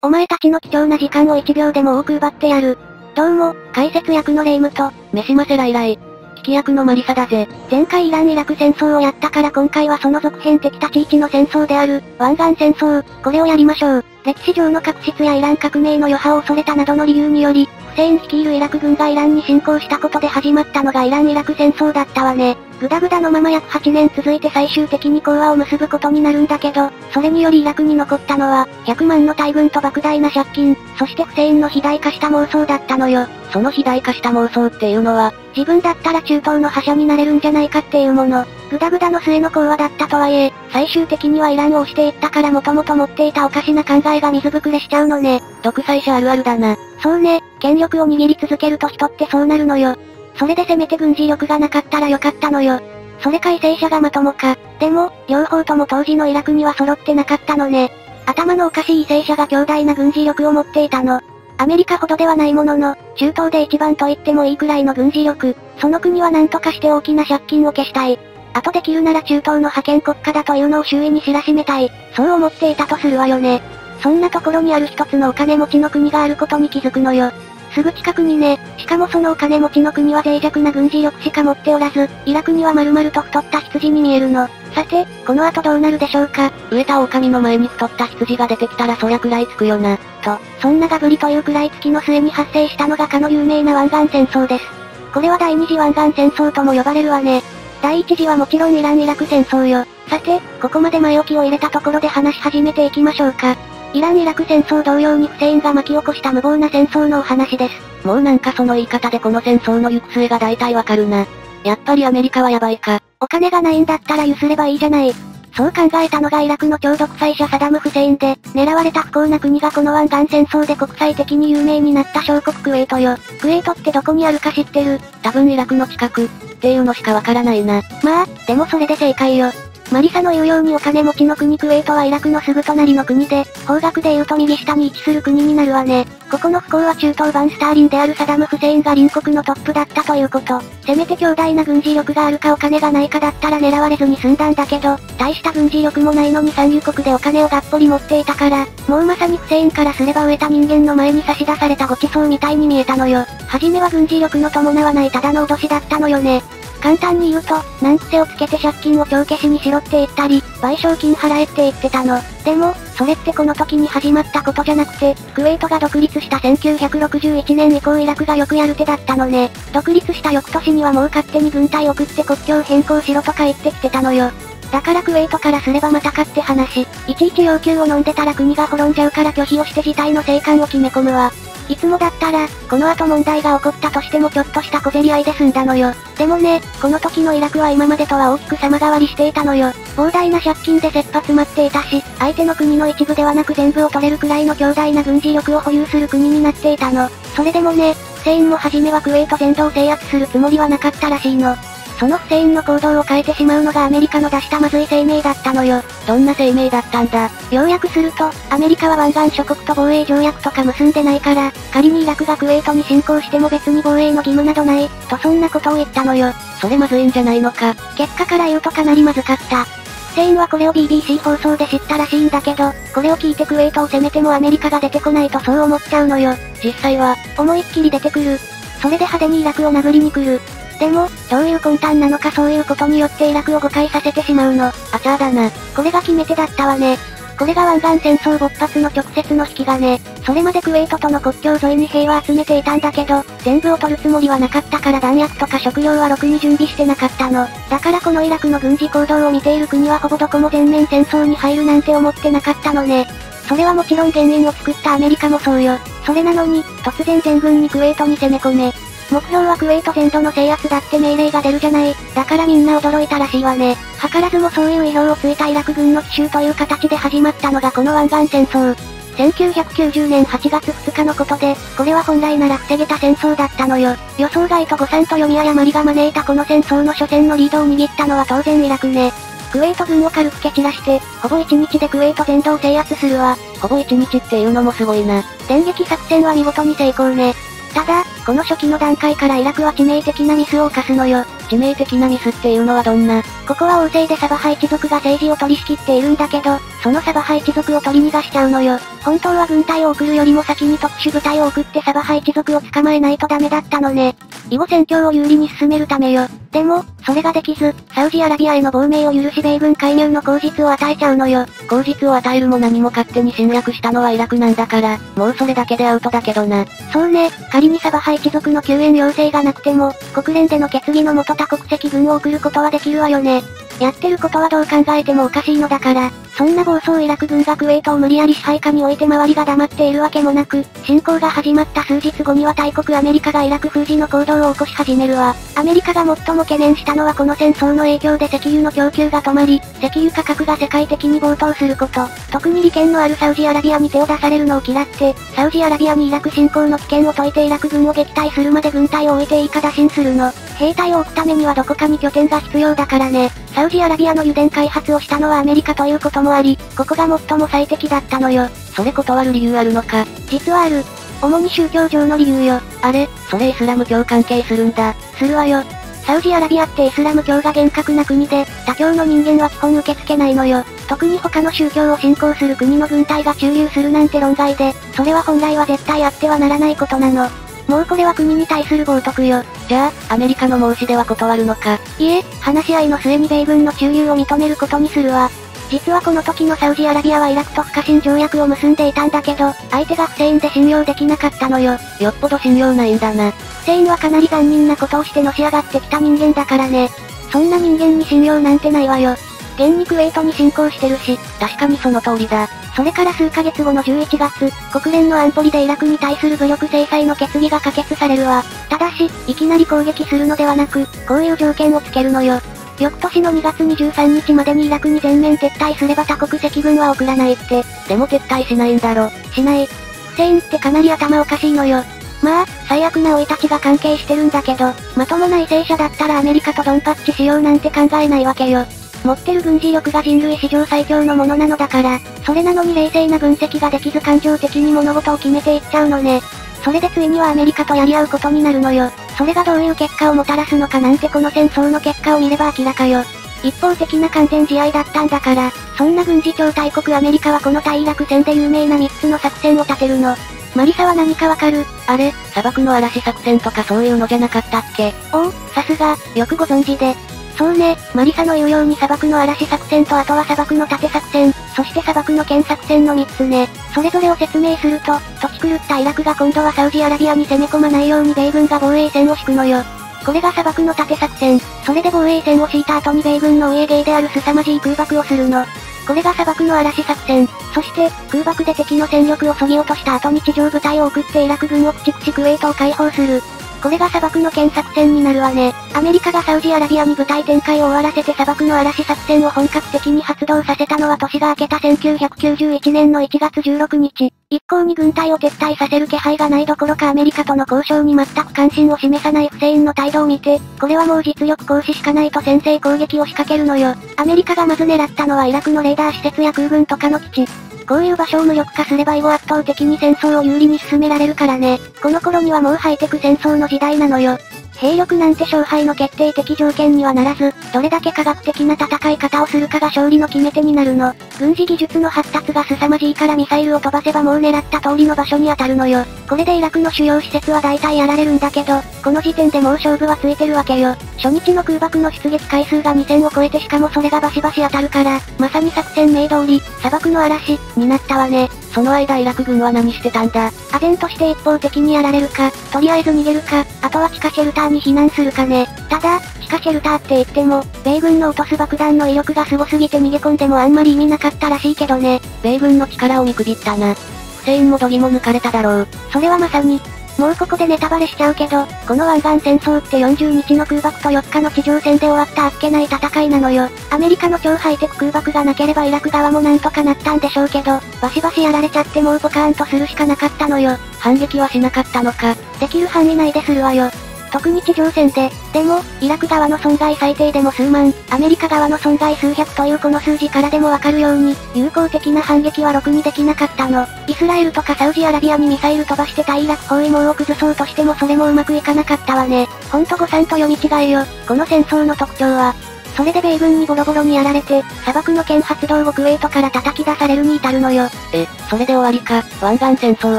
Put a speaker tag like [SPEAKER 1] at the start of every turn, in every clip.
[SPEAKER 1] お前たちの貴重な時間を1秒でも多く奪ってやる。どうも、解説役のレイムと、
[SPEAKER 2] めしませライライ。聞き役のマリサだぜ。
[SPEAKER 1] 前回イラン・イラク戦争をやったから今回はその続編的立ち位置の戦争である、湾岸戦争、これをやりましょう。歴史上の確執やイラン革命の余波を恐れたなどの理由により、フセイン率いるイラク軍がイランに侵攻したことで始まったのがイラン・イラク戦争だったわね。グダグダのまま約8年続いて最終的に講和を結ぶことになるんだけど、それによりイラクに残ったのは、100万の大軍と莫大な借金、そしてフセインの肥大化した妄想だったのよ。
[SPEAKER 2] その肥大化した妄想っていうのは、
[SPEAKER 1] 自分だったら中東の覇者になれるんじゃないかっていうもの。グダグダの末の講和だったとはいえ、最終的にはイランを押していったからもともと持っていたおかしな考えが水ぶくれしちゃうのね。
[SPEAKER 2] 独裁者あるあるだな。
[SPEAKER 1] そうね、権力を握り続けると人ってそうなるのよ。それでせめて軍事力がなかったらよかったのよ。それか為政者がまともか。でも、両方とも当時のイラクには揃ってなかったのね。頭のおかしい為政者が強大な軍事力を持っていたの。アメリカほどではないものの、中東で一番と言ってもいいくらいの軍事力。その国は何とかして大きな借金を消したい。あとできるなら中東の派遣国家だというのを周囲に知らしめたい。そう思っていたとするわよね。そんなところにある一つのお金持ちの国があることに気づくのよ。すぐ近くにね、しかもそのお金持ちの国は脆弱な軍事力しか持っておらず、イラクには丸々と太った羊に見えるの。さて、この後どうなるでしょうか。
[SPEAKER 2] 飢えた狼の前に太った羊が出てきたらそりゃ食らいつくよな。
[SPEAKER 1] と、そんなガブリという食らいつきの末に発生したのがかの有名な湾岸戦争です。これは第二次湾岸戦争とも呼ばれるわね。第一次はもちろんイラン・イラク戦争よ。さて、ここまで前置きを入れたところで話し始めていきましょうか。イラン・イラク戦争同様にフセインが巻き起こした無謀な戦争のお話です。
[SPEAKER 2] もうなんかその言い方でこの戦争の行く末が大体わかるな。やっぱりアメリカはやばいか。
[SPEAKER 1] お金がないんだったらゆすればいいじゃない。そう考えたのがイラクの超独裁者サダム・フセインで、狙われた不幸な国がこの湾岸戦争で国際的に有名になった小国クウェートよ。クウェートってどこにあるか知ってる？
[SPEAKER 2] 多分イラクの近く、っていうのしかわからないな。
[SPEAKER 1] まあ、でもそれで正解よ。マリサの言うようにお金持ちの国クウェートはイラクのすぐ隣の国で、方角で言うと右下に位置する国になるわね。ここの不幸は中東版スターリンであるサダム・フセインが隣国のトップだったということ。せめて強大な軍事力があるかお金がないかだったら狙われずに済んだんだけど、大した軍事力もないのに産油国でお金をがっぽり持っていたから、もうまさにフセインからすれば飢えた人間の前に差し出されたごちそうみたいに見えたのよ。はじめは軍事力の伴わないただの脅しだったのよね。簡単に言うと、難癖をつけて借金を帳消しにしろって言ったり、賠償金払えって言ってたの。でも、それってこの時に始まったことじゃなくて、クウェートが独立した1961年以降イラクがよくやる手だったのね。独立した翌年にはもう勝手に軍隊送って国境変更しろとか言ってきてたのよ。だからクウェートからすればまたかって話。いちいち要求を飲んでたら国が滅んじゃうから拒否をして事態の生還を決め込むわ。いつもだったら、この後問題が起こったとしてもちょっとした小競り合いで済んだのよ。でもね、この時のイラクは今までとは大きく様変わりしていたのよ。膨大な借金で切羽詰まっていたし、相手の国の一部ではなく全部を取れるくらいの強大な軍事力を保有する国になっていたの。それでもね、フセインも初めはクウェート全土を制圧するつもりはなかったらしいの。そのフセインの行動を変えてしまうのがアメリカの出したまずい声明だったのよ。
[SPEAKER 2] どんな声明だったんだ？
[SPEAKER 1] 要約すると、アメリカは湾岸諸国と防衛条約とか結んでないから、仮にイラクがクウェートに侵攻しても別に防衛の義務などない、とそんなことを言ったのよ。
[SPEAKER 2] それまずいんじゃないのか？
[SPEAKER 1] 結果から言うとかなりまずかった。フセインはこれを BBC 放送で知ったらしいんだけど、これを聞いてクウェートを攻めてもアメリカが出てこないとそう思っちゃうのよ。
[SPEAKER 2] 実際は、
[SPEAKER 1] 思いっきり出てくる。それで派手にイラクを殴りに来る。でも、どういう魂胆なのかそういうことによってイラクを誤解させてしまうの。あ
[SPEAKER 2] ちゃーだな。
[SPEAKER 1] これが決め手だったわね。これが湾岸戦争勃発の直接の引き金。それまでクウェートとの国境沿いに兵は集めていたんだけど、全部を取るつもりはなかったから弾薬とか食料はろくに準備してなかったの。だからこのイラクの軍事行動を見ている国はほぼどこも全面戦争に入るなんて思ってなかったのね。それはもちろん原因を作ったアメリカもそうよ。それなのに、突然全軍にクウェートに攻め込め、目標はクウェート全土の制圧だって命令が出るじゃない。だからみんな驚いたらしいわね。図らずもそういう意表をついたイラク軍の奇襲という形で始まったのがこの湾岸戦争。1990年8月2日のことで、これは本来なら防げた戦争だったのよ。予想外と誤算と読み誤りが招いたこの戦争の初戦のリードを握ったのは当然イラクね。クウェート軍を軽く蹴散らして、ほぼ1日でクウェート全土を制圧するわ。
[SPEAKER 2] ほぼ1日っていうのもすごいな。
[SPEAKER 1] 電撃作戦は見事に成功ね。ただ、この初期の段階からイラクは致命的なミスを犯すのよ。
[SPEAKER 2] 致命的なミスっていうのはどんな
[SPEAKER 1] ここは王政でサバハ一族が政治を取り仕切っているんだけど、そのサバハ一族を取り逃がしちゃうのよ。本当は軍隊を送るよりも先に特殊部隊を送ってサバハ一族を捕まえないとダメだったのね。以後戦況を有利に進めるためよ。でも、それができず、サウジアラビアへの亡命を許し米軍介入の口実を与えちゃうのよ。
[SPEAKER 2] 口実を与えるも何も勝手に侵略したのはイラクなんだから、もうそれだけでアウトだけどな。
[SPEAKER 1] そうね、仮にサバハ一族の救援要請がなくても、国連での決議のもと多国籍軍を送ることはできるわよね。やってることはどう考えてもおかしいのだから、そんな暴走イラク軍がクウェートを無理やり支配下に置いて周りが黙っているわけもなく、侵攻が始まった数日後には大国アメリカがイラク封じの行動を起こし始めるわ。アメリカが最も懸念したのはこの戦争の影響で石油の供給が止まり、石油価格が世界的に暴騰すること。特に利権のあるサウジアラビアに手を出されるのを嫌って、サウジアラビアにイラク侵攻の危険を解いてイラク軍を撃退するまで軍隊を置いていいか打診するの。兵隊を置くためにはどこかに拠点が必要だからね。サウジアラビアの油田開発をしたのはアメリカということもあり、ここが最も最適だったのよ。
[SPEAKER 2] それ断る理由あるのか？
[SPEAKER 1] 実はある。主に宗教上の理由よ。
[SPEAKER 2] あれ、それイスラム教関係するんだ。
[SPEAKER 1] するわよ。サウジアラビアってイスラム教が厳格な国で、他教の人間は基本受け付けないのよ。特に他の宗教を信仰する国の軍隊が駐留するなんて論外で、それは本来は絶対あってはならないことなの。もうこれは国に対する冒涜よ。
[SPEAKER 2] じゃあ、アメリカの申し出は断るのか。
[SPEAKER 1] いえ、話し合いの末に米軍の駐留を認めることにするわ。実はこの時のサウジアラビアはイラクと不可侵条約を結んでいたんだけど、相手が不正で信用できなかったのよ。
[SPEAKER 2] よっぽど信用ないんだな。
[SPEAKER 1] フセインはかなり残忍なことをしてのし上がってきた人間だからね。そんな人間に信用なんてないわよ。現にクウェートに侵攻してるし、
[SPEAKER 2] 確かにその通りだ。
[SPEAKER 1] それから数ヶ月後の11月、国連の安保理でイラクに対する武力制裁の決議が可決されるわ。ただし、いきなり攻撃するのではなく、こういう条件をつけるのよ。翌年の2月23日までにイラクに全面撤退すれば多国籍軍は送らないって。
[SPEAKER 2] でも撤退しないんだろ。
[SPEAKER 1] しない。フセインってかなり頭おかしいのよ。まあ、最悪な老いたちが関係してるんだけど、まともな為政者だったらアメリカとドンパッチしようなんて考えないわけよ。持ってる軍事力が人類史上最強のものなのだから、それなのに冷静な分析ができず感情的に物事を決めていっちゃうのね。それでついにはアメリカとやり合うことになるのよ。それがどういう結果をもたらすのかなんてこの戦争の結果を見れば明らかよ。一方的な完全試合だったんだから、そんな軍事超大国アメリカはこの対イラク戦で有名な3つの作戦を立てるの。マリサは何かわかる？
[SPEAKER 2] あれ、砂漠の嵐作戦とかそういうのじゃなかったっけ？
[SPEAKER 1] おお、さすが、よくご存知で。そうね、マリサの言うように砂漠の嵐作戦とあとは砂漠の盾作戦、そして砂漠の剣作戦の3つね。それぞれを説明すると、土地狂ったイラクが今度はサウジアラビアに攻め込まないように米軍が防衛線を敷くのよ。これが砂漠の盾作戦。それで防衛線を敷いた後に米軍のお家芸である凄まじい空爆をするの。これが砂漠の嵐作戦。そして、空爆で敵の戦力を削ぎ落とした後に地上部隊を送ってイラク軍を駆逐しクウェートを解放する。これが砂漠の剣作戦になるわね。アメリカがサウジアラビアに部隊展開を終わらせて砂漠の嵐作戦を本格的に発動させたのは年が明けた1991年の1月16日。一向に軍隊を撤退させる気配がないどころかアメリカとの交渉に全く関心を示さないフセインの態度を見て、これはもう実力行使しかないと先制攻撃を仕掛けるのよ。アメリカがまず狙ったのはイラクのレーダー施設や空軍とかの基地。こういう場所を無力化すれば以後圧倒的に戦争を有利に進められるからね。この頃にはもうハイテク戦争の時代なのよ。兵力なんて勝敗の決定的条件にはならず、どれだけ科学的な戦い方をするかが勝利の決め手になるの。軍事技術の発達が凄まじいからミサイルを飛ばせばもう狙った通りの場所に当たるのよ。これでイラクの主要施設は大体やられるんだけど、この時点でもう勝負はついてるわけよ。初日の空爆の出撃回数が2000を超えてしかもそれがバシバシ当たるから、まさに作戦名通り、砂漠の嵐、になったわね。
[SPEAKER 2] その間イラク軍は何してたんだ？
[SPEAKER 1] 唖然として一方的にやられるか、とりあえず逃げるか、あとは地下シェルターに避難するかね。ただ、地下シェルターって言っても、米軍の落とす爆弾の威力が凄すぎて逃げ込んでもあんまり意味なかったらしいけどね。
[SPEAKER 2] 米軍の力を見くびったな。フセインもドギも抜かれただろう。
[SPEAKER 1] それはまさに、もうここでネタバレしちゃうけど、この湾岸戦争って40日の空爆と4日の地上戦で終わったあっけない戦いなのよ。アメリカの超ハイテク空爆がなければイラク側もなんとかなったんでしょうけど、バシバシやられちゃってもうポカーンとするしかなかったのよ。
[SPEAKER 2] 反撃はしなかったのか。
[SPEAKER 1] できる範囲内でするわよ。特に地上戦で。でも、イラク側の損害最低でも数万、アメリカ側の損害数百というこの数字からでもわかるように、有効的な反撃はろくにできなかったの。イスラエルとかサウジアラビアにミサイル飛ばして対イラク包囲網を崩そうとしてもそれもうまくいかなかったわね。ほんと誤算と読み違えよ。この戦争の特徴は、それで米軍にボロボロにやられて、砂漠の剣発動をクウェートから叩き出されるに至るのよ。
[SPEAKER 2] え、それで終わりか、湾岸戦争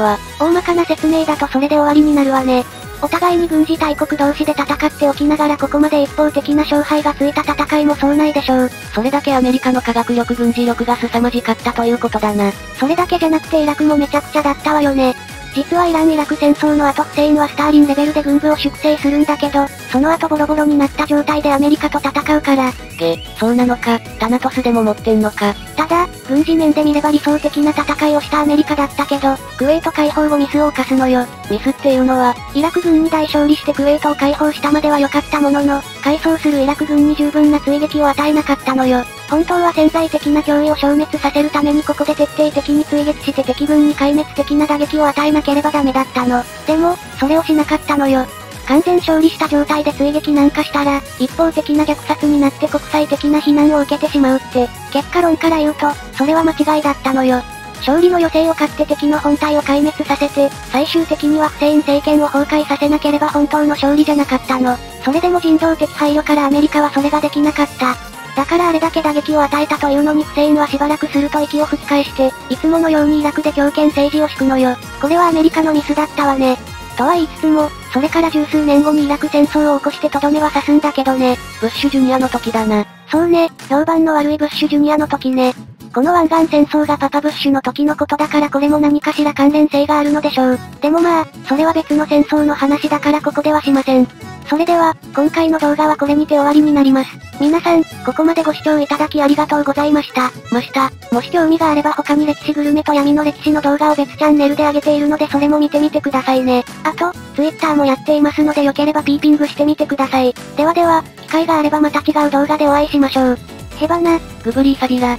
[SPEAKER 2] は。
[SPEAKER 1] 大まかな説明だとそれで終わりになるわね。お互いに軍事大国同士で戦っておきながらここまで一方的な勝敗がついた戦いもそうないでしょう。
[SPEAKER 2] それだけアメリカの科学力軍事力が凄まじかったということだな。
[SPEAKER 1] それだけじゃなくてイラクもめちゃくちゃだったわよね。実はイラン・イラク戦争の後フセインはスターリンレベルで軍部を粛清するんだけど、その後ボロボロになった状態でアメリカと戦うから。
[SPEAKER 2] げ、そうなのか、タナトスでも持ってんのか。
[SPEAKER 1] ただ、軍事面で見れば理想的な戦いをしたアメリカだったけど、クウェート解放後ミスを犯すのよ。
[SPEAKER 2] ミスっていうのは、
[SPEAKER 1] イラク軍に大勝利してクウェートを解放したまでは良かったものの、回想するイラク軍に十分な追撃を与えなかったのよ。本当は潜在的な脅威を消滅させるためにここで徹底的に追撃して敵軍に壊滅的な打撃を与えなければダメだったの。でも、それをしなかったのよ。完全勝利した状態で追撃なんかしたら、一方的な虐殺になって国際的な非難を受けてしまうって、結果論から言うと、それは間違いだったのよ。勝利の余勢を買って敵の本体を壊滅させて、最終的にはフセイン政権を崩壊させなければ本当の勝利じゃなかったの。それでも人道的配慮からアメリカはそれができなかった。だからあれだけ打撃を与えたというのにフセインはしばらくすると息を吹き返して、いつものようにイラクで強権政治を敷くのよ。これはアメリカのミスだったわね。とは言いつつも、それから十数年後にイラク戦争を起こしてとどめは刺すんだけどね。
[SPEAKER 2] ブッシュジュニアの時だな。
[SPEAKER 1] そうね、評判の悪いブッシュジュニアの時ね。この湾岸戦争がパパブッシュの時のことだからこれも何かしら関連性があるのでしょう。でもまあ、それは別の戦争の話だからここではしません。それでは、今回の動画はこれにて終わりになります。皆さん、ここまでご視聴いただきありがとうございました。ました。もし興味があれば他に歴史グルメと闇の歴史の動画を別チャンネルで上げているのでそれも見てみてくださいね。あと、Twitter もやっていますのでよければピーピングしてみてください。ではでは、機会があればまた違う動画でお会いしましょう。へばな、
[SPEAKER 2] グブリーサビラ。